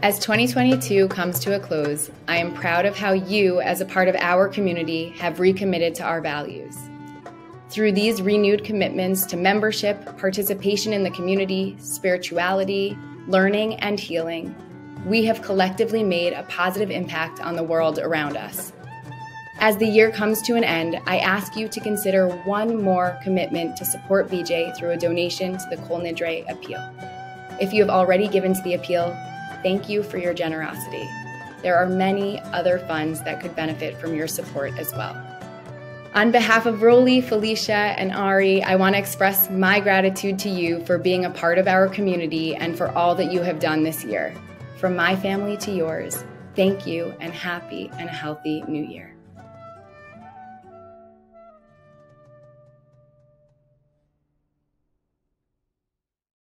As 2022 comes to a close, I am proud of how you, as a part of our community, have recommitted to our values. Through these renewed commitments to membership, participation in the community, spirituality, learning, and healing, we have collectively made a positive impact on the world around us. As the year comes to an end, I ask you to consider one more commitment to support BJ through a donation to the Kol Nidre Appeal. If you have already given to the appeal, thank you for your generosity. There are many other funds that could benefit from your support as well. On behalf of Roly, Felicia, and Ari, I want to express my gratitude to you for being a part of our community and for all that you have done this year. From my family to yours, thank you and happy and healthy new year.